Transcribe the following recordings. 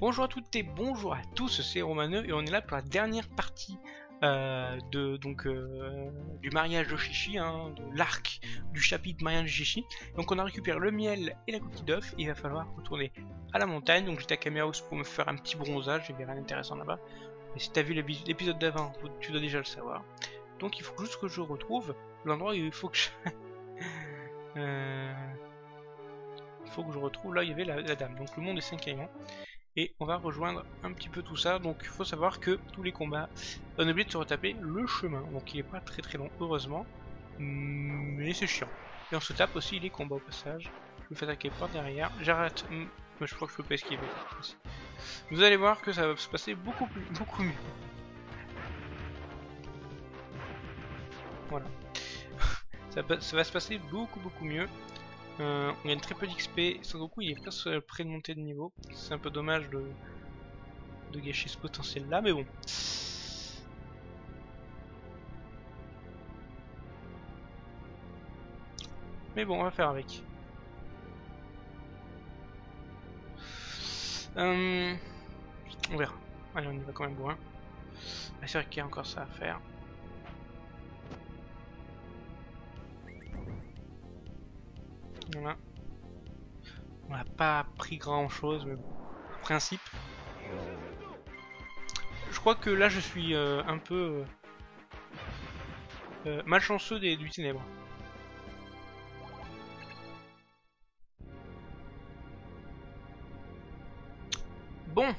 Bonjour à toutes et bonjour à tous, c'est Romaneux et on est là pour la dernière partie euh, donc, euh, du mariage de Chichi, hein, de l'arc du chapitre mariage de Chichi. Donc on a récupéré le miel et la coquille d'œuf il va falloir retourner à la montagne. Donc j'étais à Caméos pour me faire un petit bronzage, j'ai rien d'intéressant là-bas. Mais si t'as vu l'épisode d'avant, tu dois déjà le savoir. Donc il faut juste que je retrouve l'endroit où il faut que je... euh... Il faut que je retrouve là il y avait la, dame. Donc le monde est 5 et on va rejoindre un petit peu tout ça. Donc il faut savoir que tous les combats, on oublie de se retaper le chemin. Donc il est pas très très long, heureusement. Mais c'est chiant. Et on se tape aussi les combats au passage. Je me fais attaquer par derrière. J'arrête. Hmm, je crois que je peux pas esquiver. Vous allez voir que ça va se passer beaucoup plus, beaucoup mieux. Voilà. ça va se passer beaucoup beaucoup mieux. Euh, on gagne très peu d'XP. Sangoku il est presque près de monter de niveau. C'est un peu dommage de, de gâcher ce potentiel là, mais bon. Mais bon, on va faire avec. Euh, on verra. Allez, on y va quand même loin. C'est vrai qu'il y a encore ça à faire. On n'a pas appris grand chose, mais principe. Je crois que là je suis euh, un peu euh, euh, malchanceux des, du ténèbre. Bon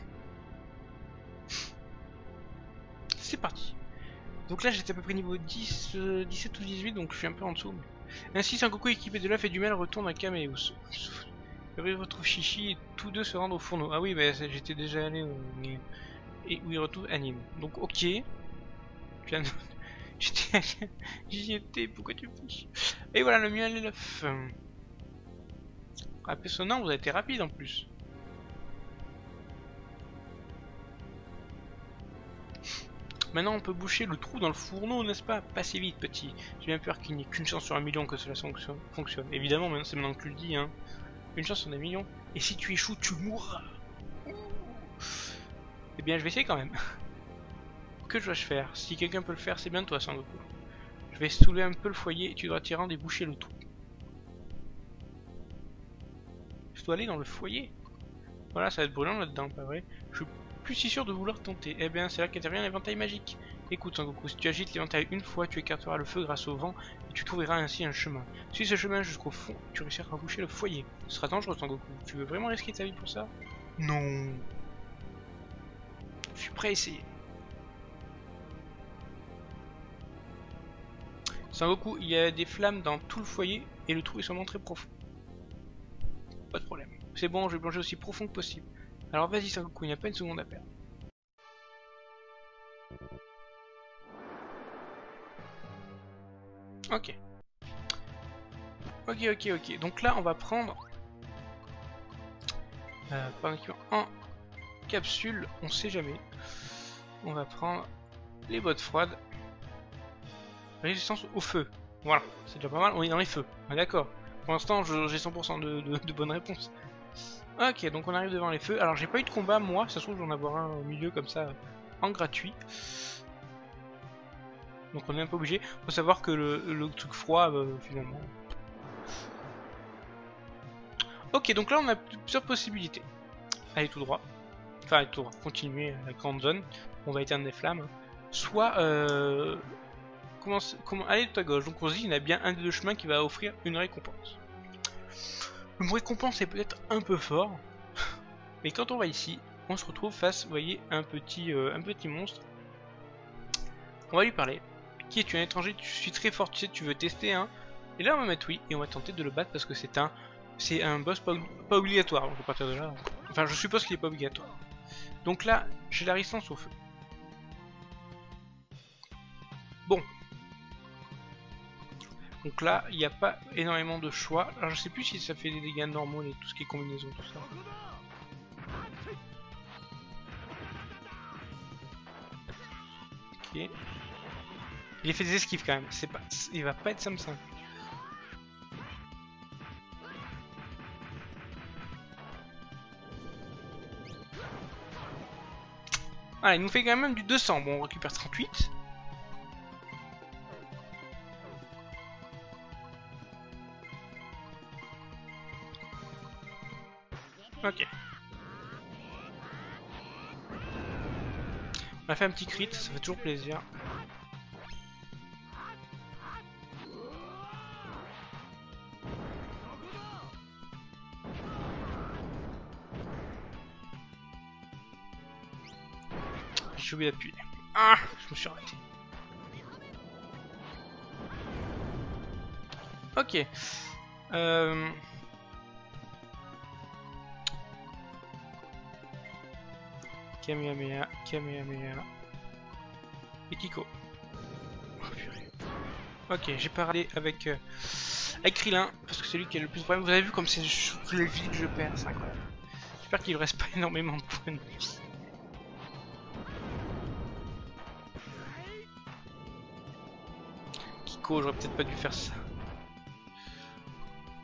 C'est parti Donc là j'étais à peu près niveau 10, 17 ou 18 donc je suis un peu en dessous. Ainsi, Sangoku équipé de l'œuf et du mal retourne à Kameus. votre chichi et tous deux se rendent au fourneau. Ah oui, bah, j'étais déjà allé au... Et où il retourne anime. Donc ok. J'y étais, pourquoi tu me Et voilà le miel et l'œuf. Impressionnant, vous avez été rapide en plus. Maintenant, on peut boucher le trou dans le fourneau, n'est-ce pas? Passez vite, petit. J'ai bien peur qu'il n'y ait qu'une chance sur un million que cela fonctionne. Évidemment, maintenant, c'est maintenant que tu le dis, hein. Une chance sur un million. Et si tu échoues, tu mourras. Eh bien, je vais essayer quand même. que dois-je faire? Si quelqu'un peut le faire, c'est bien toi, Sangoku. Je vais soulever un peu le foyer et tu dois t'y rendre et boucher le trou. Je dois aller dans le foyer Voilà, ça va être brûlant là-dedans, pas vrai? Plus si sûr de vouloir tenter. Eh bien, c'est là qu'intervient l'éventail magique. Écoute, Sangoku, si tu agites l'éventail une fois, tu écarteras le feu grâce au vent et tu trouveras ainsi un chemin. Suis ce chemin jusqu'au fond, tu réussiras à boucher le foyer. Ce sera dangereux, Sangoku. Tu veux vraiment risquer ta vie pour ça? Non. Je suis prêt à essayer. Sangoku, il y a des flammes dans tout le foyer et le trou est sûrement très profond. Pas de problème. C'est bon, je vais plonger aussi profond que possible. Alors vas-y Sangoku, il n'y a pas une seconde à perdre. Ok. Ok, ok, ok. Donc là, on va prendre... Euh, en capsule, on sait jamais. On va prendre les bottes froides. Résistance au feu. Voilà, c'est déjà pas mal. On est dans les feux. D'accord. Pour l'instant, j'ai 100% de bonnes réponses. Ok, donc on arrive devant les feux. Alors j'ai pas eu de combat moi, ça se trouve j'en avoir un au milieu comme ça, en gratuit. Donc on est un peu obligé. Faut savoir que le, truc froid, euh, finalement... Ok, donc là on a plusieurs possibilités. Aller tout droit. Enfin, aller tout droit. Continuer la grande zone. On va éteindre des flammes. Soit... Euh, comment, comment aller tout à gauche. Donc on se dit il y a bien un des deux chemins qui va offrir une récompense. Le récompense est peut-être un peu fort, mais quand on va ici, on se retrouve face, vous voyez, un petit, euh, un petit monstre. On va lui parler. Qui es-tu un étranger? Tu suis très fort, tu sais, tu veux tester, hein Et là, on va mettre oui, et on va tenter de le battre parce que c'est un, c'est un boss pas, obligatoire. Vais partir de là. Enfin, je suppose qu'il est pas obligatoire. Donc là, j'ai la résistance au feu. Donc là, il n'y a pas énormément de choix. Alors je sais plus si ça fait des dégâts normaux et tout ce qui est combinaison, tout ça. Ok. Il a fait des esquives quand même. C'est pas, il va pas être simple. Voilà, il nous fait quand même du 200. Bon, on récupère 38. Ok. On a fait un petit crit, ça fait toujours plaisir. J'ai oublié d'appuyer. Ah Je me suis arrêté. Ok. Euh... Kamehameha, Kamehameha. Et Kiko. Oh, purée. ok, j'ai parlé avec, euh, avec Krillin, parce que c'est lui qui a le plus de problèmes. Vous avez vu comme c'est le vie que je perds, c'est incroyable. J'espère qu'il ne reste pas énormément de points de vie. Kiko, j'aurais peut-être pas dû faire ça.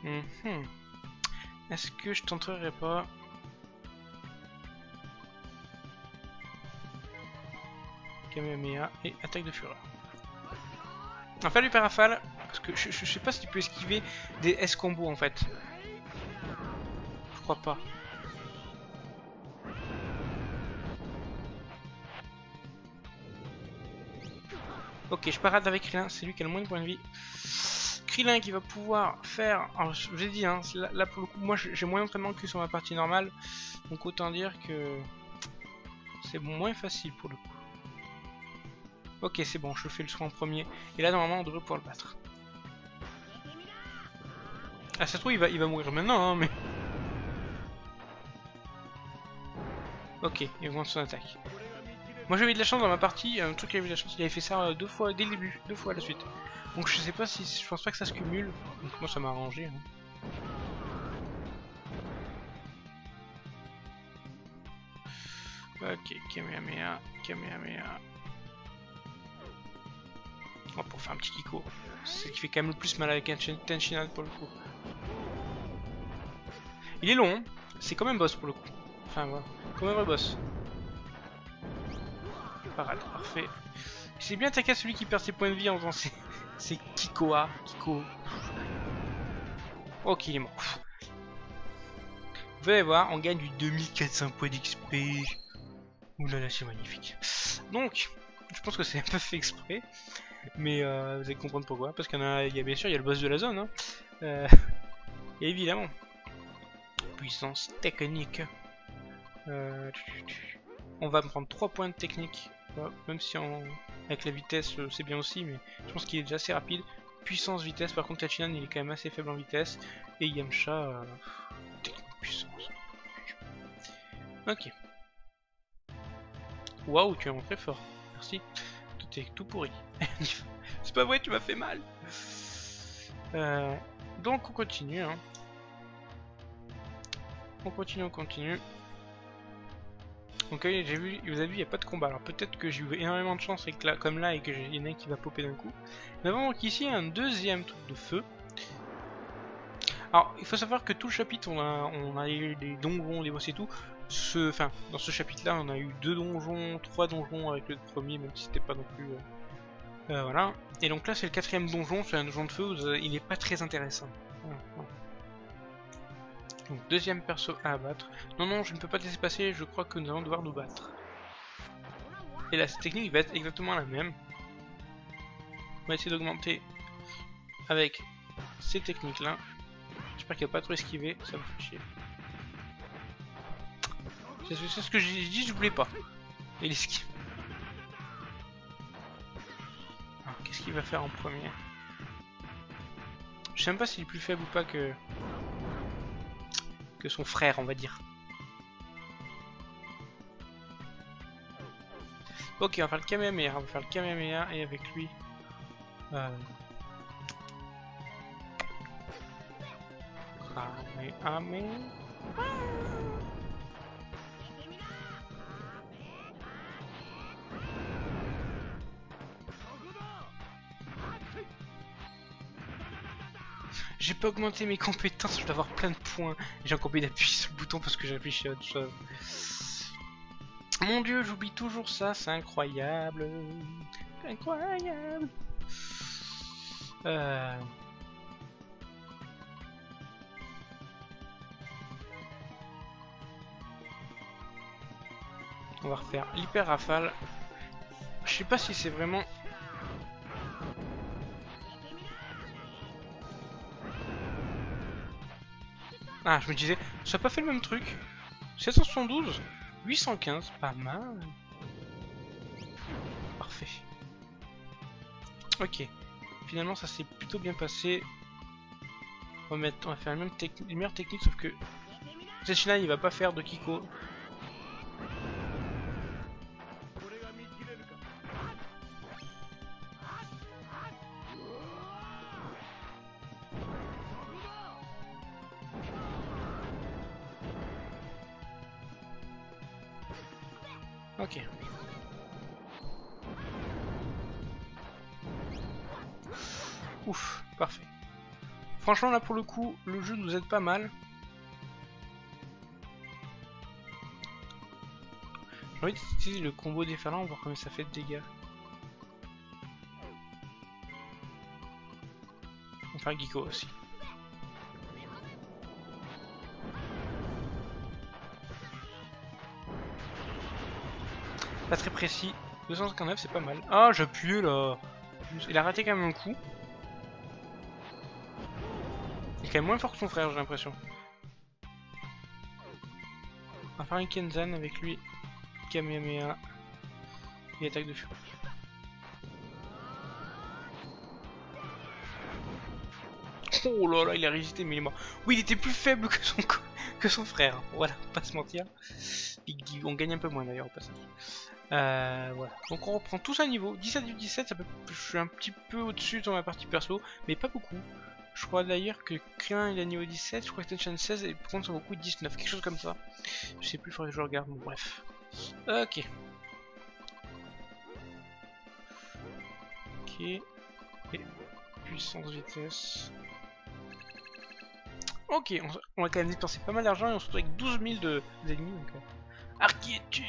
Mhm. Est-ce que je tenterai pas? Et attaque de fureur. Enfin lui rafale, parce que je, sais pas si tu peux esquiver des S combos en fait. Je crois pas. Ok, je parade avec Krillin, c'est lui qui a le moins de points de vie. Krillin qui va pouvoir faire... Alors, je vous ai dit, hein, là, là, pour le coup, moi j'ai moins d'entraînement que sur ma partie normale. Donc autant dire que c'est moins facile pour le coup. Ok, c'est bon, je fais le soin en premier. Et là, normalement, on devrait pouvoir le battre. Ah, ça se trouve, il va, il va mourir maintenant, hein, mais... Ok, il augmente son attaque. Moi eu de la chance dans ma partie, un truc qui avait de la chance, il avait fait ça euh, deux fois dès le début, deux fois à la suite. Donc je sais pas si, je pense pas que ça se cumule, donc moi ça m'a arrangé. Hein. Ok, Kamehameha, Kamehameha. Pour faire un petit Kiko. C'est ce qui fait quand même le plus mal avec un Tenshinhan pour le coup. Il est long, hein. c'est comme un boss pour le coup. Enfin voilà, comme un vrai boss. Parade, parfait. C'est bien attaquer celui qui perd ses points de vie en faisant ses... C'est Kikoa, Kiko. Ok, il est mort. Vous allez voir, on gagne du 2400 points d'XP. Oulala, c'est magnifique. Donc, je pense que c'est un peu fait exprès. Mais euh, vous allez comprendre pourquoi. Parce qu'il y, a, bien sûr, il y a le boss de la zone. Hein. Euh, évidemment, puissance technique. Euh, on va me prendre 3 points de technique. Même si en, avec la vitesse c'est bien aussi, mais je pense qu'il est déjà assez rapide. Puissance, vitesse, par contre Tachinan il est quand même assez faible en vitesse. Et Yamcha, puissance. Ok. Waouh, tu es vraiment très fort. Merci. Est tout pourri. c'est pas vrai, tu m'as fait mal. Euh, donc on continue. Hein. On continue, on continue. Donc j'ai vu, vous avez vu, il n'y a pas de combat. Alors peut-être que j'ai eu énormément de chance là, comme là et que a un qui va popper d'un coup. Nous avons donc ici un deuxième truc de feu. Alors il faut savoir que tout le chapitre, on a, on a eu des donjons, des boss et tout. Dans ce chapitre-là, on a eu deux donjons, trois donjons avec le premier, même si c'était pas non plus. Euh, euh, voilà. Et donc là, c'est le quatrième donjon, c'est un donjon de feu. il n'est pas très intéressant. Donc deuxième perso à abattre. Non, non, je ne peux pas te laisser passer, je crois que nous allons devoir nous battre. Et cette technique va être exactement la même. On va essayer d'augmenter avec ces techniques-là. J'espère qu'il va pas trop esquiver, ça me fait chier. C'est ce que j'ai dit, je voulais pas. Il esquive. Alors, qu'est-ce qu'il va faire en premier? Je sais même pas s'il est plus faible ou pas que que son frère, on va dire. Ok, on va faire le Kamehameha, on va faire le Kamehameha et avec lui... Euh... J'ai pas augmenté mes compétences, je dois avoir plein de points. J'ai encore oublié d'appuyer sur le bouton parce que réfléchi à autre chose. Mon dieu, j'oublie toujours ça, c'est incroyable. Incroyable. Euh... On va refaire l'hyper rafale. Je sais pas si c'est vraiment... Ah, je me disais, ça n'a pas fait le même truc. 772 815, pas mal. Parfait. Ok. Finalement, ça s'est plutôt bien passé. On va, faire la même technique, meilleure technique, sauf que Sechina, il va pas faire de Kiko. Franchement, là pour le coup, le jeu nous aide pas mal. J'ai envie d'utiliser le combo déferlant, voir combien ça fait de dégâts. Faire Geeko aussi. Pas très précis. 259 c'est pas mal. Ah j'appuie là Il a raté quand même un coup. Il est quand même moins fort que son frère j'ai l'impression. On va faire un Kenzan avec lui. Kamehameha. Et attaque de furie. Oh là là, il a résisté, mais il est mort. Oui, il était plus faible que son, que son frère. Voilà, pas se mentir. On gagne un peu moins d'ailleurs au passage. Euh, voilà. Donc on reprend tous à niveau. 17 du 17, ça peut... je suis un petit peu au-dessus dans ma partie perso, mais pas beaucoup. Je crois d'ailleurs que Krillin il est à niveau 17, je crois que Tension 16 et contre ça beaucoup 19, quelque chose comme ça. Je sais plus, il faudrait que je regarde, bon bref. Ok. Ok. Et puissance vitesse. Ok, on, va quand même dépenser pas mal d'argent et on se retrouve avec 12 000 de, d'ennemis. Euh, architecture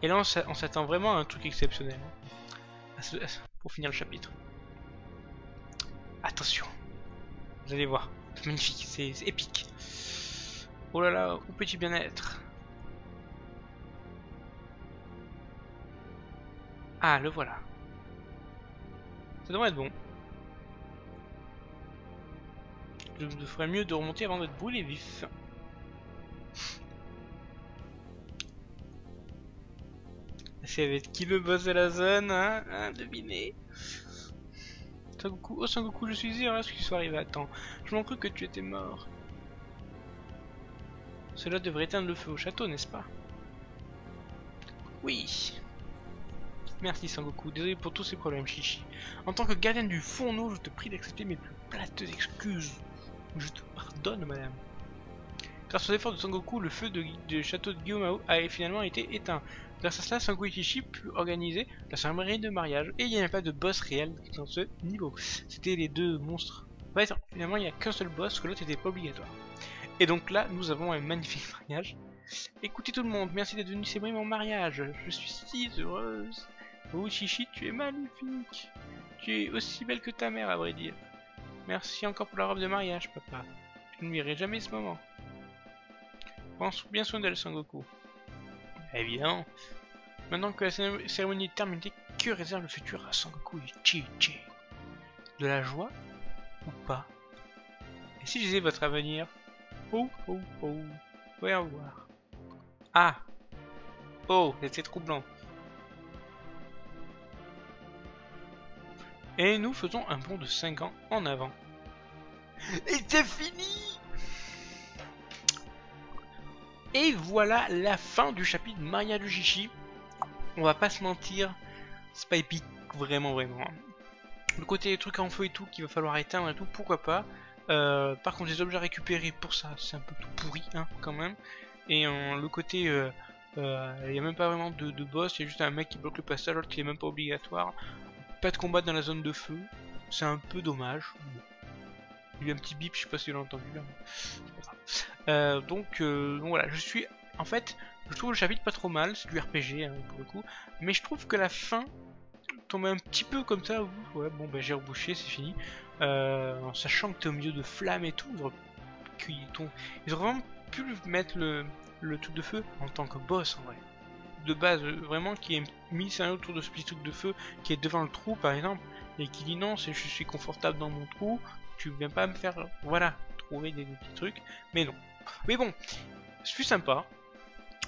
Et là, on s'attend vraiment à un truc exceptionnel. Hein, pour finir le chapitre. Attention. Vous allez voir. C'est magnifique, c'est épique. Oh là là, où petit bien-être Ah, le voilà. Ça devrait être bon. Je me ferais mieux de remonter avant d'être brûlé vif. C'est avec qui le boss de la zone, hein, hein Devinez. Sangoku, oh Sangoku, je suis heureux ce qui soit arrivé? À temps. Je m'en cru que tu étais mort. Cela devrait éteindre le feu au château, n'est-ce pas? Oui. Merci Sangoku, désolé pour tous ces problèmes, Chichi. En tant que gardien du fourneau, je te prie d'accepter mes plus plates excuses. Je te pardonne, madame. Grâce aux efforts de Sangoku, le feu du château de Gyomao a finalement été éteint. Grâce à cela, Sangoku Chichi put organiser la cérémonie de mariage. Et il n'y avait pas de boss réel dans ce niveau. C'était les deux monstres. finalement, il n'y a qu'un seul boss, que l'autre n'était pas obligatoire. Et donc là, nous avons un magnifique mariage. Écoutez tout le monde, merci d'être venu célébrer mon mariage. Je suis si heureuse. Oh Chichi, tu es magnifique. Tu es aussi belle que ta mère, à vrai dire. Merci encore pour la robe de mariage, papa. Je n'oublierai jamais ce moment. Pense bien soin d'elle, Sangoku. Évidemment. Maintenant que la cérémonie est terminée, que réserve le futur à Sangoku et Chi-Chi? De la joie ou pas? Et si je disais votre avenir? Oh, oh, oh. Voyons voir. Ah Oh, c'était troublant. Et nous faisons un bond de 5 ans en avant. Et c'est fini Et voilà la fin du chapitre Maria de Jishi. On va pas se mentir, c'est pas épique, vraiment, vraiment. Le côté des trucs en feu et tout qu'il va falloir éteindre et tout, pourquoi pas. Euh, par contre, les objets récupérés pour ça, c'est un peu tout pourri, hein, quand même. Et le côté, euh, euh, il n'y a même pas vraiment de, boss, il y a juste un mec qui bloque le passage alors qu'il est même pas obligatoire. Pas de combat dans la zone de feu, c'est un peu dommage. A un petit bip, je sais pas si vous entendu là. donc, donc, voilà, je suis en fait, je trouve le chapitre pas trop mal, c'est du RPG hein, pour le coup, mais je trouve que la fin tombe un petit peu comme ça, ouais, bon ben j'ai rebouché, c'est fini, euh, en sachant que t'es au milieu de flammes et tout, ils auraient, vraiment pu mettre le, le truc de feu en tant que boss en vrai. De base, vraiment, qui est mis autour de ce petit truc de feu, qui est devant le trou par exemple, et qui dit non, c'est je suis confortable dans mon trou, tu viens pas me faire, voilà, trouver des, petits trucs, mais non. Mais bon, c'est plus sympa,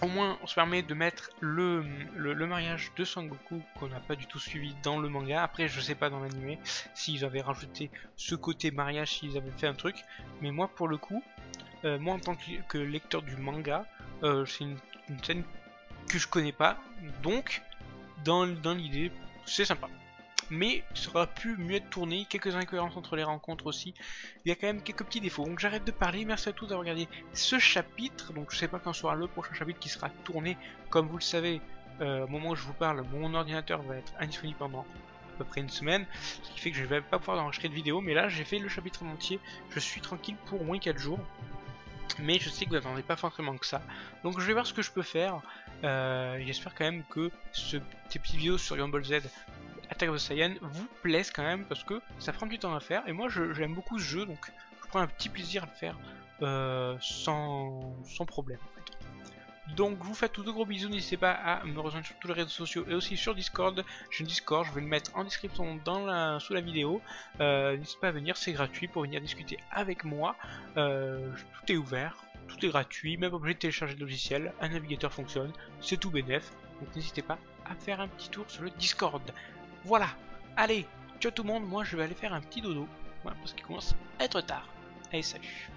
au moins on se permet de mettre le, le, mariage de Sangoku qu'on n'a pas du tout suivi dans le manga. Après je sais pas dans l'anime s'ils avaient rajouté ce côté mariage, s'ils avaient fait un truc. Mais moi pour le coup, euh, moi en tant que, lecteur du manga, euh, c'est une, scène que je connais pas. Donc dans, dans l'idée c'est sympa mais ça aurait pu mieux être tourné, quelques incohérences entre les rencontres aussi, il y a quand même quelques petits défauts. Donc j'arrête de parler, merci à tous d'avoir regardé ce chapitre, donc je sais pas quand sera le prochain chapitre qui sera tourné, comme vous le savez, euh, au moment où je vous parle, mon ordinateur va être indisponible pendant à peu près une semaine, ce qui fait que je vais pas pouvoir enregistrer de vidéo, mais là j'ai fait le chapitre en entier, je suis tranquille pour au moins 4 jours. Mais je sais que vous n'attendez pas forcément que ça. Donc je vais voir ce que je peux faire. Euh, j'espère quand même que ce, ces petites vidéos sur Dragon Z Attack of the Saiyan vous plaise quand même parce que ça prend du temps à faire et moi j'aime beaucoup ce jeu donc je prends un petit plaisir à le faire euh, sans, sans problème. Donc je vous fais tous de gros bisous, n'hésitez pas à me rejoindre sur tous les réseaux sociaux et aussi sur Discord. J'ai une Discord, je vais le mettre en description dans la, sous la vidéo. Euh, n'hésitez pas à venir, c'est gratuit pour venir discuter avec moi. Euh, tout est ouvert, tout est gratuit, même obligé de télécharger le logiciel, un navigateur fonctionne, c'est tout bénef. Donc n'hésitez pas à faire un petit tour sur le Discord. Voilà, allez, ciao tout le monde, moi je vais aller faire un petit dodo, voilà, parce qu'il commence à être tard. Allez, salut